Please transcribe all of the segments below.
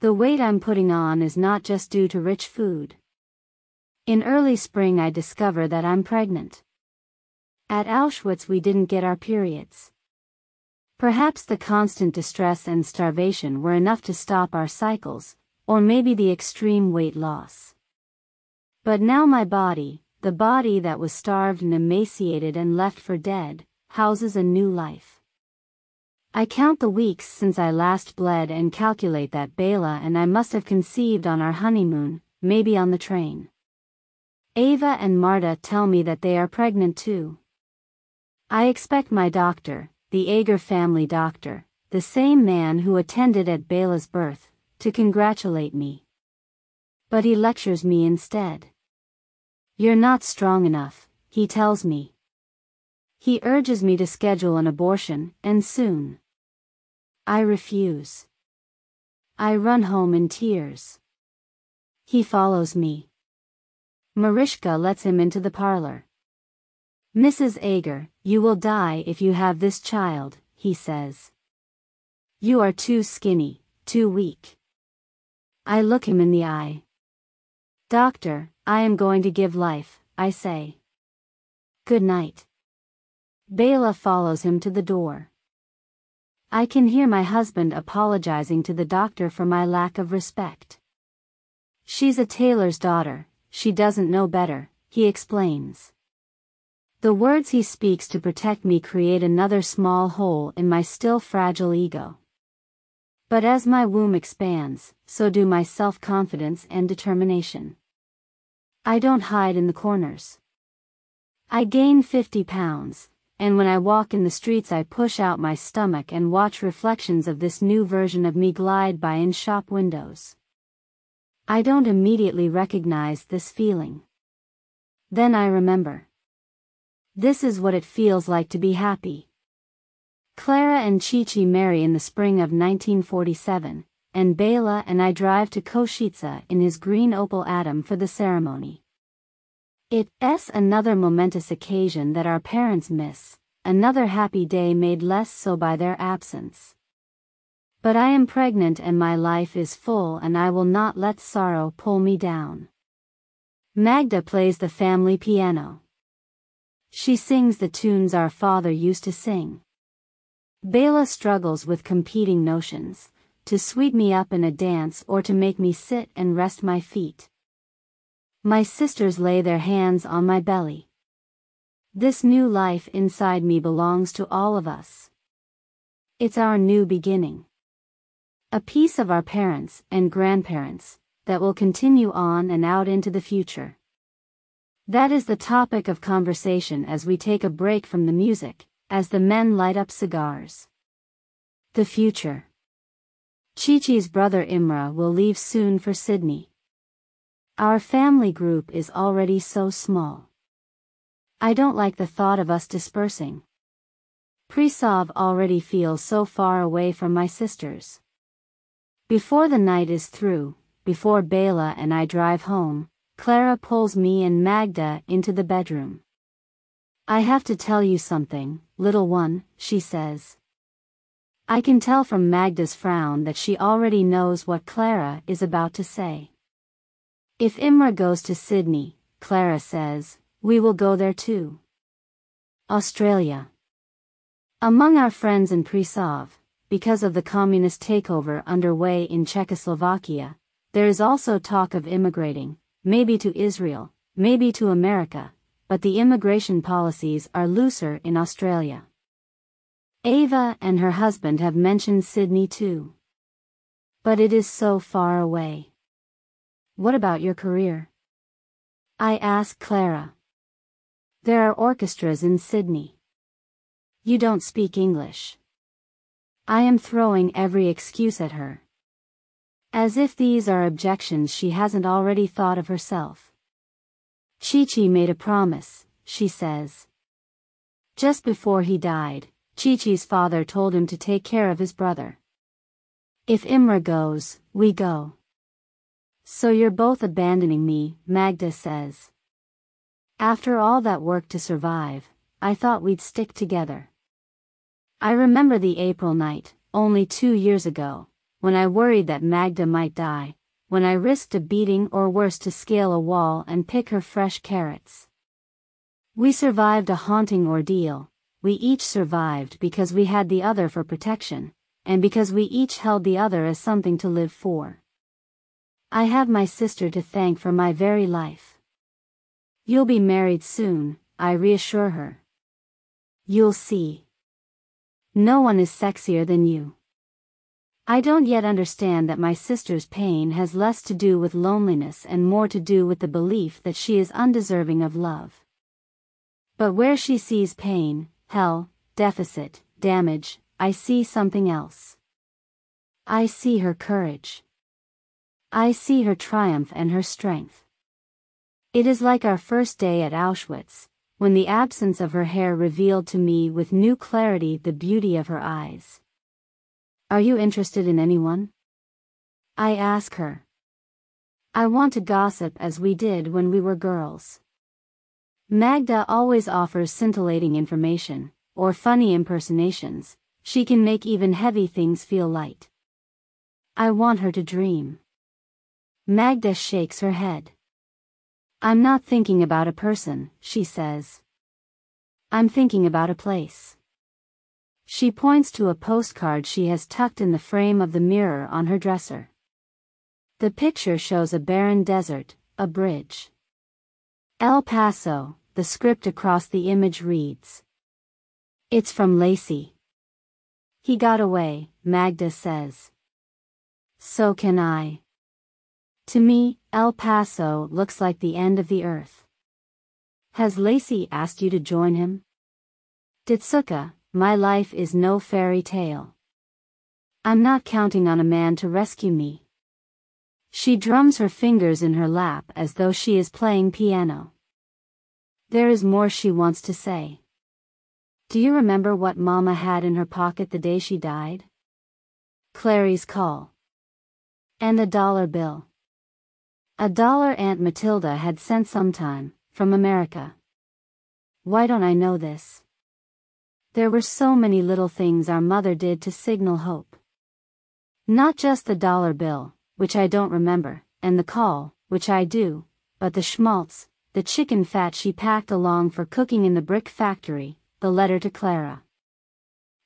The weight I'm putting on is not just due to rich food. In early spring I discover that I'm pregnant. At Auschwitz we didn't get our periods. Perhaps the constant distress and starvation were enough to stop our cycles, or maybe the extreme weight loss. But now my body, the body that was starved and emaciated and left for dead, houses a new life. I count the weeks since I last bled and calculate that Bela and I must have conceived on our honeymoon, maybe on the train. Ava and Marta tell me that they are pregnant too. I expect my doctor, the Eger family doctor, the same man who attended at Bela's birth, to congratulate me. But he lectures me instead. You're not strong enough, he tells me. He urges me to schedule an abortion, and soon. I refuse. I run home in tears. He follows me. Marishka lets him into the parlor. Mrs. Eger, you will die if you have this child, he says. You are too skinny, too weak. I look him in the eye. Doctor, I am going to give life, I say. Good night. Bela follows him to the door. I can hear my husband apologizing to the doctor for my lack of respect. She's a tailor's daughter, she doesn't know better, he explains. The words he speaks to protect me create another small hole in my still fragile ego. But as my womb expands, so do my self-confidence and determination. I don't hide in the corners. I gain 50 pounds, and when I walk in the streets I push out my stomach and watch reflections of this new version of me glide by in shop windows. I don't immediately recognize this feeling. Then I remember. This is what it feels like to be happy. Clara and Chichi marry in the spring of 1947, and Bela and I drive to Košice in his green Opel Adam for the ceremony. It's another momentous occasion that our parents miss, another happy day made less so by their absence. But I am pregnant and my life is full and I will not let sorrow pull me down. Magda plays the family piano. She sings the tunes our father used to sing. Bela struggles with competing notions, to sweep me up in a dance or to make me sit and rest my feet. My sisters lay their hands on my belly. This new life inside me belongs to all of us. It's our new beginning. A piece of our parents and grandparents that will continue on and out into the future. That is the topic of conversation as we take a break from the music, as the men light up cigars. The future. Chichi's brother Imra will leave soon for Sydney. Our family group is already so small. I don't like the thought of us dispersing. Prešov already feels so far away from my sisters. Before the night is through, before Bela and I drive home, Clara pulls me and Magda into the bedroom. I have to tell you something, little one, she says. I can tell from Magda's frown that she already knows what Clara is about to say. If Imra goes to Sydney, Clara says, we will go there too. Australia. Among our friends in Prešov, because of the communist takeover underway in Czechoslovakia, there is also talk of immigrating, maybe to Israel, maybe to America, but the immigration policies are looser in Australia. Ava and her husband have mentioned Sydney too. But it is so far away. What about your career? I ask Clara. There are orchestras in Sydney. You don't speak English. I am throwing every excuse at her. As if these are objections she hasn't already thought of herself. Chichi made a promise, she says. Just before he died, Chichi's father told him to take care of his brother. If Imra goes, we go. So you're both abandoning me, Magda says. After all that work to survive, I thought we'd stick together. I remember the April night, only two years ago, when I worried that Magda might die, when I risked a beating or worse to scale a wall and pick her fresh carrots. We survived a haunting ordeal, we each survived because we had the other for protection, and because we each held the other as something to live for. I have my sister to thank for my very life. You'll be married soon, I reassure her. You'll see. No one is sexier than you. I don't yet understand that my sister's pain has less to do with loneliness and more to do with the belief that she is undeserving of love. But where she sees pain, hell, deficit, damage, I see something else. I see her courage. I see her triumph and her strength. It is like our first day at Auschwitz, when the absence of her hair revealed to me with new clarity the beauty of her eyes. Are you interested in anyone? I ask her. I want to gossip as we did when we were girls. Magda always offers scintillating information, or funny impersonations, she can make even heavy things feel light. I want her to dream. Magda shakes her head. I'm not thinking about a person, she says. I'm thinking about a place. She points to a postcard she has tucked in the frame of the mirror on her dresser. The picture shows a barren desert, a bridge. El Paso, the script across the image reads. It's from Lacey. He got away, Magda says. So can I. To me, El Paso looks like the end of the earth. Has Lacey asked you to join him? Ditsuka, my life is no fairy tale. I'm not counting on a man to rescue me. She drums her fingers in her lap as though she is playing piano. There is more she wants to say. Do you remember what Mama had in her pocket the day she died? Clary's caul. And the dollar bill. A dollar Aunt Matilda had sent sometime, from America. Why don't I know this? There were so many little things our mother did to signal hope. Not just the dollar bill, which I don't remember, and the caul, which I do, but the schmaltz, the chicken fat she packed along for cooking in the brick factory, the letter to Clara.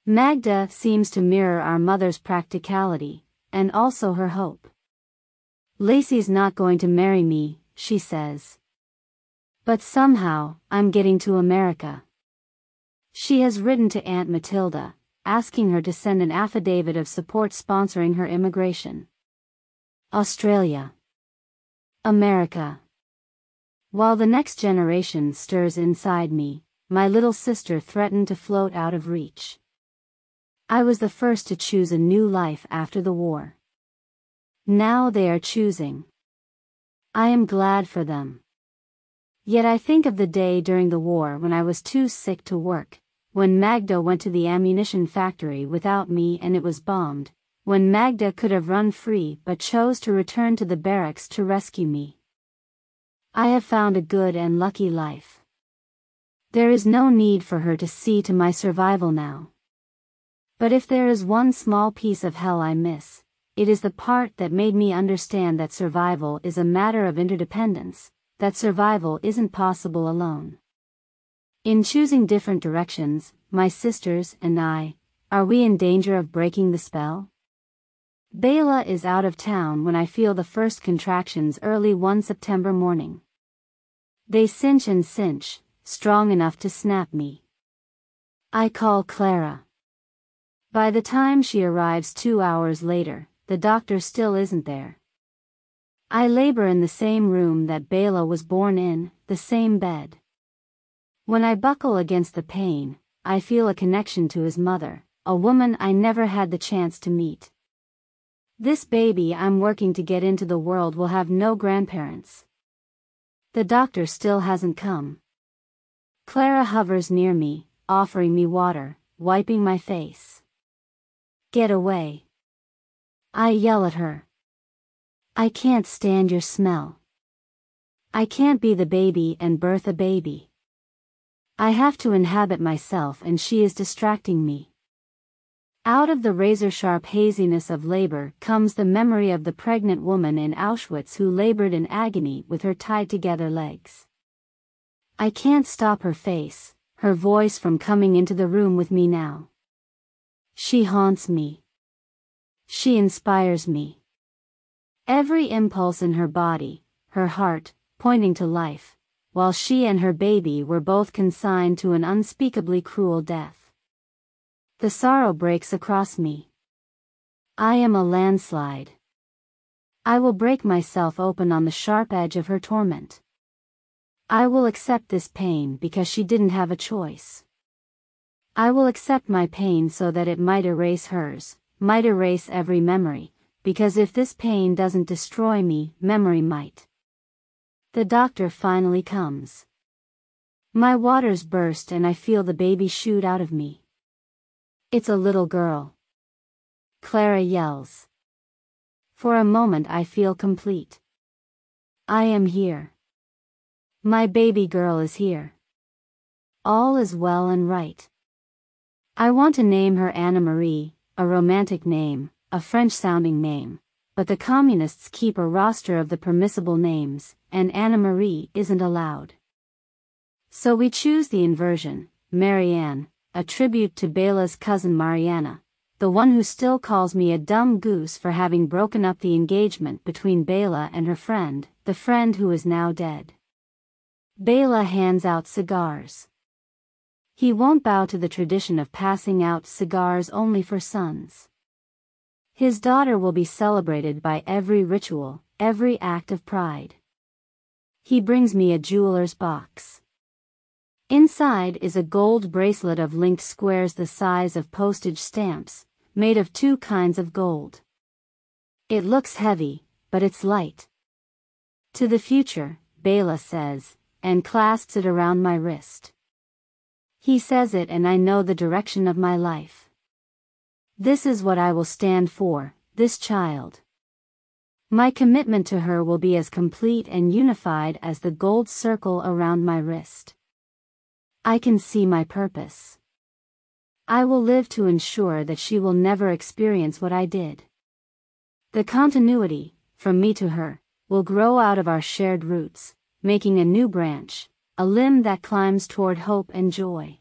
Magda seems to mirror our mother's practicality, and also her hope. Lacey's not going to marry me, she says. But somehow, I'm getting to America. She has written to Aunt Matilda, asking her to send an affidavit of support sponsoring her immigration. Australia. America. While the next generation stirs inside me, my little sister threatened to float out of reach. I was the first to choose a new life after the war. Now they are choosing. I am glad for them. Yet I think of the day during the war when I was too sick to work, when Magda went to the ammunition factory without me and it was bombed, when Magda could have run free but chose to return to the barracks to rescue me. I have found a good and lucky life. There is no need for her to see to my survival now. But if there is one small piece of hell I miss, it is the part that made me understand that survival is a matter of interdependence, that survival isn't possible alone. In choosing different directions, my sisters and I, are we in danger of breaking the spell? Bela is out of town when I feel the first contractions early one September morning. They cinch and cinch, strong enough to snap me. I call Clara. By the time she arrives two hours later, the doctor still isn't there. I labor in the same room that Bela was born in, the same bed. When I buckle against the pain, I feel a connection to his mother, a woman I never had the chance to meet. This baby I'm working to get into the world will have no grandparents. The doctor still hasn't come. Clara hovers near me, offering me water, wiping my face. Get away. I yell at her. I can't stand your smell. I can't be the baby and birth a baby. I have to inhabit myself and she is distracting me. Out of the razor-sharp haziness of labor comes the memory of the pregnant woman in Auschwitz who labored in agony with her tied-together legs. I can't stop her face, her voice from coming into the room with me now. She haunts me. She inspires me. Every impulse in her body, her heart, pointing to life, while she and her baby were both consigned to an unspeakably cruel death. The sorrow breaks across me. I am a landslide. I will break myself open on the sharp edge of her torment. I will accept this pain because she didn't have a choice. I will accept my pain so that it might erase hers, might erase every memory, because if this pain doesn't destroy me, memory might. The doctor finally comes. My waters burst and I feel the baby shoot out of me. It's a little girl. Clara yells. For a moment I feel complete. I am here. My baby girl is here. All is well and right. I want to name her Anna Marie, a romantic name, a French-sounding name, but the communists keep a roster of the permissible names, and Anna Marie isn't allowed. So we choose the inversion, Marianne, a tribute to Bela's cousin Mariana, the one who still calls me a dumb goose for having broken up the engagement between Bela and her friend, the friend who is now dead. Bela hands out cigars. He won't bow to the tradition of passing out cigars only for sons. His daughter will be celebrated by every ritual, every act of pride. He brings me a jeweler's box. Inside is a gold bracelet of linked squares the size of postage stamps, made of two kinds of gold. It looks heavy, but it's light. To the future, Bela says, and clasps it around my wrist. He says it and I know the direction of my life. This is what I will stand for, this child. My commitment to her will be as complete and unified as the gold circle around my wrist. I can see my purpose. I will live to ensure that she will never experience what I did. The continuity, from me to her, will grow out of our shared roots, making a new branch, a limb that climbs toward hope and joy.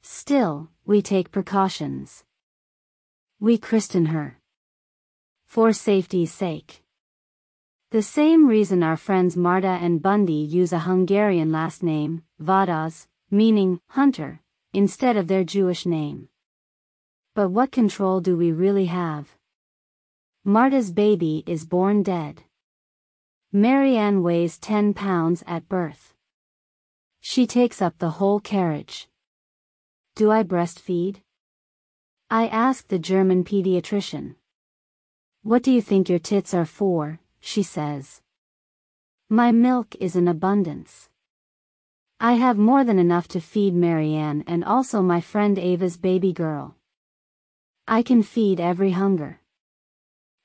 Still, we take precautions. We christen her. For safety's sake. The same reason our friends Marta and Bundy use a Hungarian last name, Vadas, meaning hunter, instead of their Jewish name. But what control do we really have? Marta's baby is born dead. Marianne weighs 10 pounds at birth. She takes up the whole carriage. Do I breastfeed? I ask the German pediatrician. What do you think your tits are for? she says. My milk is in abundance. I have more than enough to feed Marianne and also my friend Ava's baby girl. I can feed every hunger.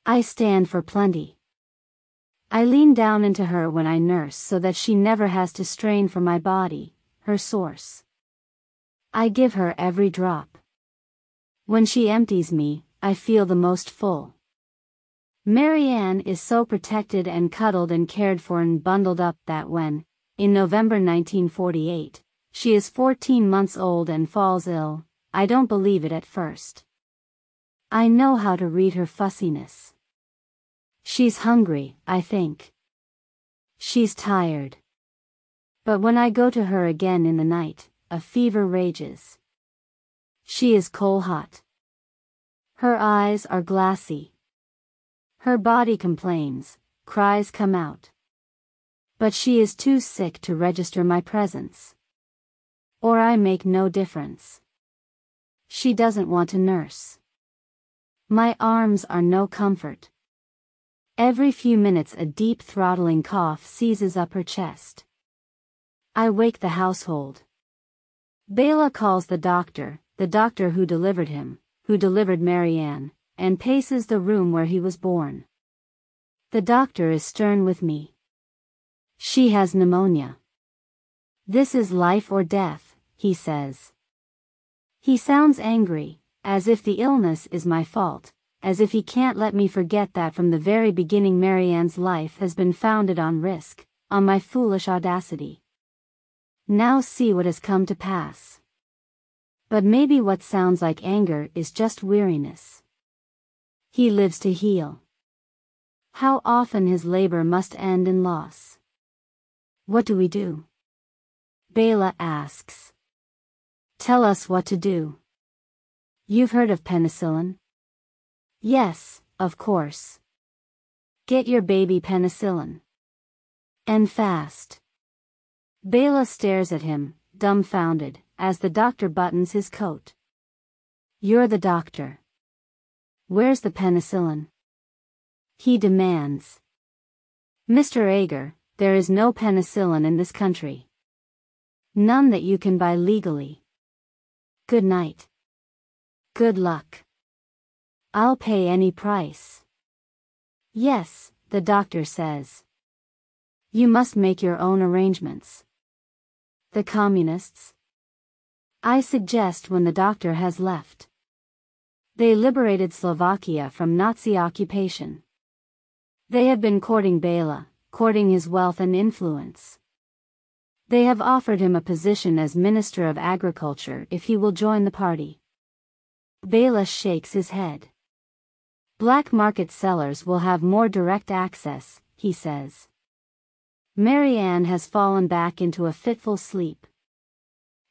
I stand for plenty. I lean down into her when I nurse so that she never has to strain for my body, her source. I give her every drop. When she empties me, I feel the most full. Marianne is so protected and cuddled and cared for and bundled up that when, in November 1948, she is 14 months old and falls ill, I don't believe it at first. I know how to read her fussiness. She's hungry, I think. She's tired. But when I go to her again in the night, a fever rages. She is coal hot. Her eyes are glassy. Her body complains, cries come out. But she is too sick to register my presence. Or I make no difference. She doesn't want to nurse. My arms are no comfort. Every few minutes a deep throttling cough seizes up her chest. I wake the household. Bela calls the doctor, the doctor who delivered him, who delivered Marianne, and paces the room where he was born. The doctor is stern with me. She has pneumonia. This is life or death, he says. He sounds angry, as if the illness is my fault, as if he can't let me forget that from the very beginning Marianne's life has been founded on risk, on my foolish audacity. Now see what has come to pass. But maybe what sounds like anger is just weariness. He lives to heal. How often his labor must end in loss. What do we do? Bela asks. Tell us what to do. You've heard of penicillin? Yes, of course. Get your baby penicillin. And fast. Bela stares at him, dumbfounded, as the doctor buttons his coat. You're the doctor. Where's the penicillin? He demands. Mr. Eger, there is no penicillin in this country. None that you can buy legally. Good night. Good luck. I'll pay any price. Yes, the doctor says. You must make your own arrangements. The communists? I suggest when the doctor has left. They liberated Slovakia from Nazi occupation. They have been courting Bela, courting his wealth and influence. They have offered him a position as Minister of Agriculture if he will join the party. Bela shakes his head. Black market sellers will have more direct access, he says. Marianne has fallen back into a fitful sleep.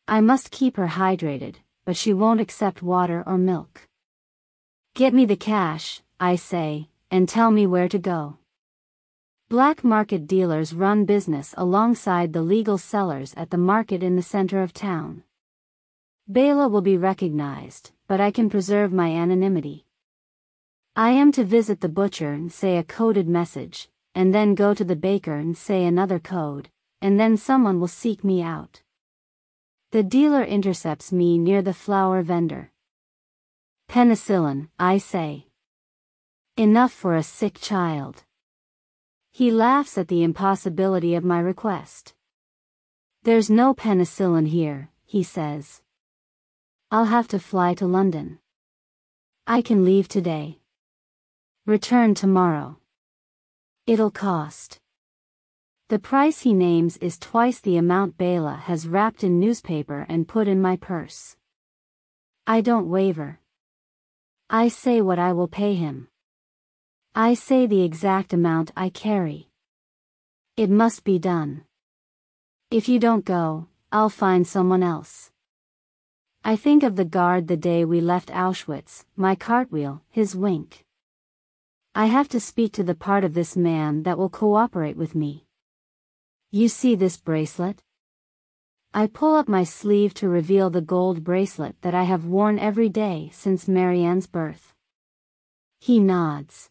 I must keep her hydrated, but she won't accept water or milk. Get me the cash, I say, and tell me where to go. Black market dealers run business alongside the legal sellers at the market in the center of town. Bela will be recognized, but I can preserve my anonymity. I am to visit the butcher and say a coded message, and then go to the baker and say another code, and then someone will seek me out. The dealer intercepts me near the flour vendor. Penicillin, I say. Enough for a sick child. He laughs at the impossibility of my request. There's no penicillin here, he says. I'll have to fly to London. I can leave today. Return tomorrow. It'll cost. The price he names is twice the amount Bela has wrapped in newspaper and put in my purse. I don't waver. I say what I will pay him. I say the exact amount I carry. It must be done. If you don't go, I'll find someone else. I think of the guard the day we left Auschwitz, my cartwheel, his wink. I have to speak to the part of this man that will cooperate with me. You see this bracelet? I pull up my sleeve to reveal the gold bracelet that I have worn every day since Marianne's birth. He nods.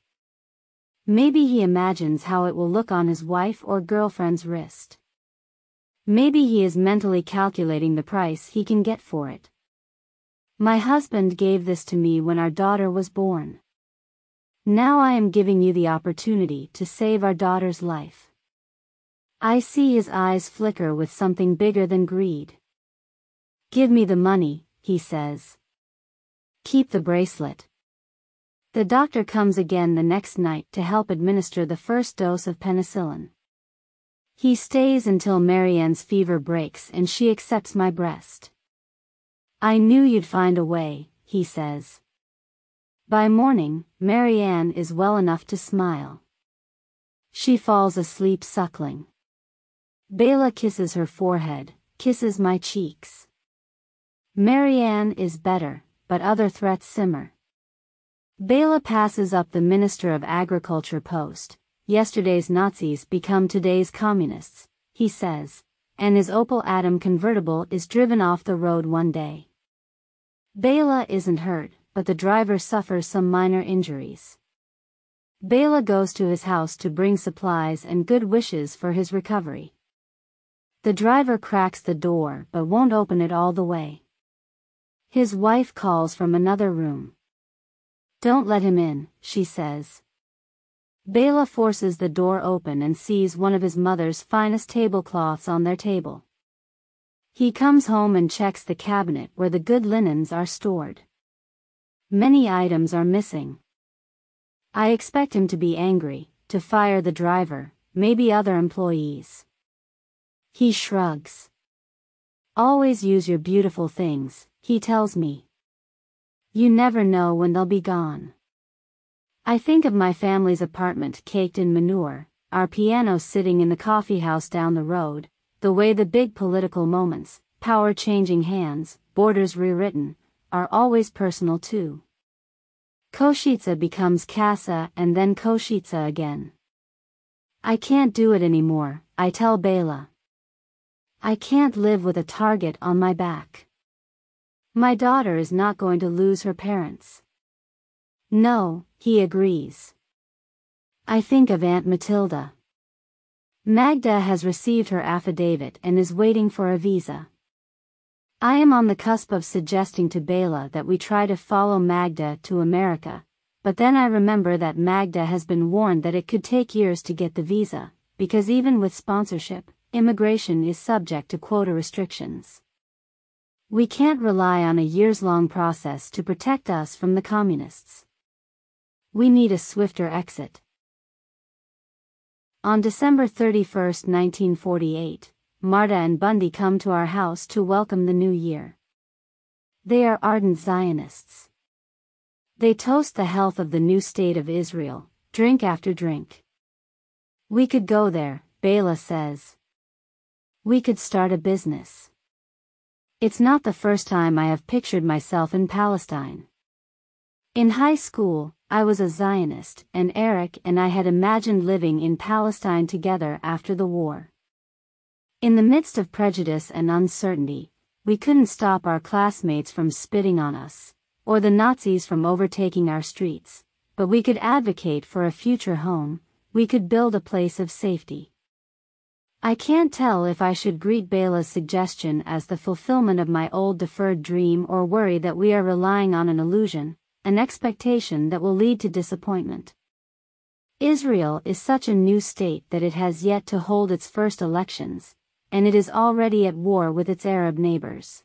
Maybe he imagines how it will look on his wife or girlfriend's wrist. Maybe he is mentally calculating the price he can get for it. My husband gave this to me when our daughter was born. Now I am giving you the opportunity to save our daughter's life. I see his eyes flicker with something bigger than greed. Give me the money, he says. Keep the bracelet. The doctor comes again the next night to help administer the first dose of penicillin. He stays until Marianne's fever breaks and she accepts my breast. I knew you'd find a way, he says. By morning, Marianne is well enough to smile. She falls asleep suckling. Bela kisses her forehead, kisses my cheeks. Marianne is better, but other threats simmer. Bela passes up the Minister of Agriculture post. Yesterday's Nazis become today's communists, he says, and his Opel Adam convertible is driven off the road one day. Bela isn't hurt, but the driver suffers some minor injuries. Bela goes to his house to bring supplies and good wishes for his recovery. The driver cracks the door but won't open it all the way. His wife calls from another room. Don't let him in, she says. Bela forces the door open and sees one of his mother's finest tablecloths on their table. He comes home and checks the cabinet where the good linens are stored. Many items are missing. I expect him to be angry, to fire the driver, maybe other employees. He shrugs. Always use your beautiful things, he tells me. You never know when they'll be gone. I think of my family's apartment caked in manure, our piano sitting in the coffee house down the road, the way the big political moments, power changing hands, borders rewritten, are always personal too. Košice becomes Kassa and then Košice again. I can't do it anymore, I tell Bela. I can't live with a target on my back. My daughter is not going to lose her parents. No, he agrees. I think of Aunt Matilda. Magda has received her affidavit and is waiting for a visa. I am on the cusp of suggesting to Bela that we try to follow Magda to America, but then I remember that Magda has been warned that it could take years to get the visa, because even with sponsorship, immigration is subject to quota restrictions. We can't rely on a years-long process to protect us from the communists. We need a swifter exit. On December 31, 1948, Marta and Bundy come to our house to welcome the new year. They are ardent Zionists. They toast the health of the new state of Israel, drink after drink. We could go there, Bela says. We could start a business. It's not the first time I have pictured myself in Palestine. In high school, I was a Zionist, and Eric and I had imagined living in Palestine together after the war. In the midst of prejudice and uncertainty, we couldn't stop our classmates from spitting on us, or the Nazis from overtaking our streets, but we could advocate for a future home, we could build a place of safety. I can't tell if I should greet Bela's suggestion as the fulfillment of my old deferred dream or worry that we are relying on an illusion, an expectation that will lead to disappointment. Israel is such a new state that it has yet to hold its first elections, and it is already at war with its Arab neighbors.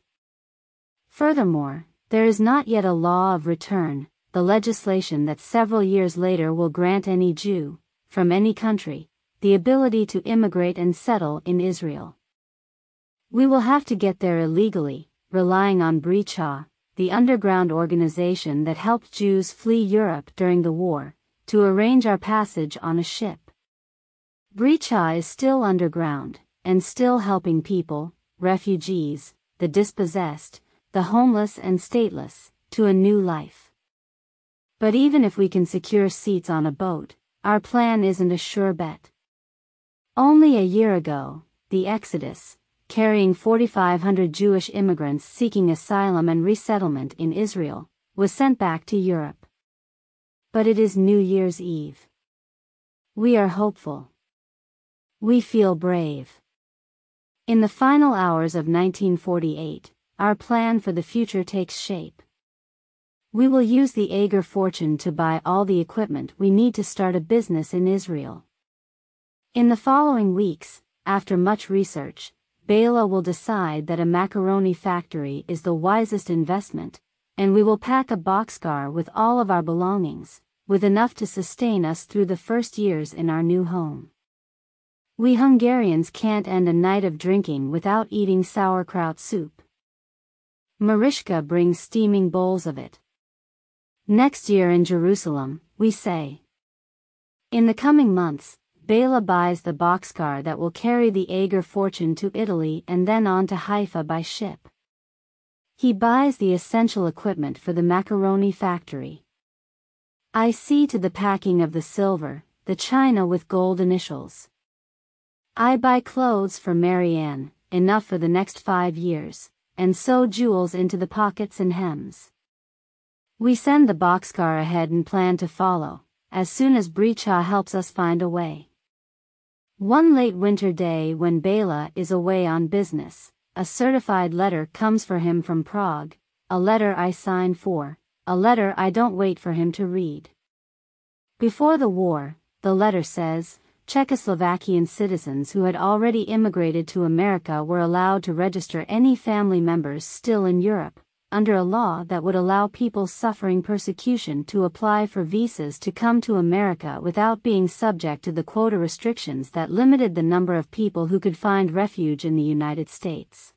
Furthermore, there is not yet a law of return, the legislation that several years later will grant any Jew, from any country, the ability to immigrate and settle in Israel. We will have to get there illegally, relying on Bricha, the underground organization that helped Jews flee Europe during the war, to arrange our passage on a ship. Bricha is still underground, and still helping people, refugees, the dispossessed, the homeless and stateless, to a new life. But even if we can secure seats on a boat, our plan isn't a sure bet. Only a year ago, the Exodus, carrying 4,500 Jewish immigrants seeking asylum and resettlement in Israel, was sent back to Europe. But it is New Year's Eve. We are hopeful. We feel brave. In the final hours of 1948, our plan for the future takes shape. We will use the Eger fortune to buy all the equipment we need to start a business in Israel. In the following weeks, after much research, Bela will decide that a macaroni factory is the wisest investment, and we will pack a boxcar with all of our belongings, with enough to sustain us through the first years in our new home. We Hungarians can't end a night of drinking without eating sauerkraut soup. Mariska brings steaming bowls of it. Next year in Jerusalem, we say. In the coming months, Bela buys the boxcar that will carry the Eger fortune to Italy and then on to Haifa by ship. He buys the essential equipment for the macaroni factory. I see to the packing of the silver, the china with gold initials. I buy clothes for Marianne, enough for the next five years, and sew jewels into the pockets and hems. We send the boxcar ahead and plan to follow, as soon as Bricha helps us find a way. One late winter day when Bela is away on business, a certified letter comes for him from Prague, a letter I sign for, a letter I don't wait for him to read. Before the war, the letter says, Czechoslovakian citizens who had already immigrated to America were allowed to register any family members still in Europe, under a law that would allow people suffering persecution to apply for visas to come to America without being subject to the quota restrictions that limited the number of people who could find refuge in the United States.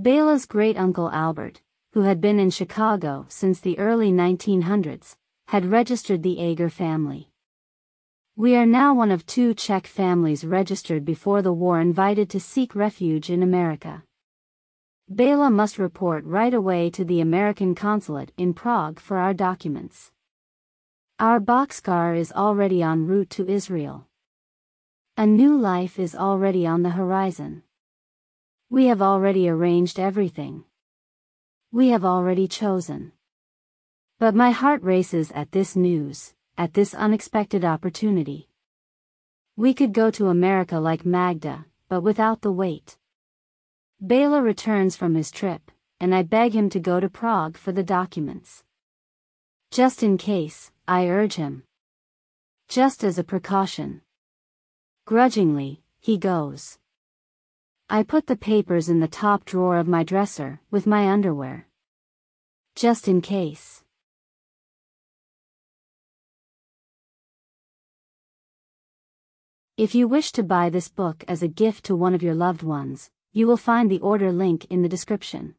Bela's great uncle Albert, who had been in Chicago since the early 1900s, had registered the Eger family. We are now one of two Czech families registered before the war invited to seek refuge in America. Bela must report right away to the American consulate in Prague for our documents. Our boxcar is already en route to Israel. A new life is already on the horizon. We have already arranged everything. We have already chosen. But my heart races at this news at this unexpected opportunity. We could go to America like Magda, but without the weight. Bela returns from his trip, and I beg him to go to Prague for the documents. Just in case, I urge him. Just as a precaution. Grudgingly, he goes. I put the papers in the top drawer of my dresser, with my underwear. Just in case. If you wish to buy this book as a gift to one of your loved ones, you will find the order link in the description.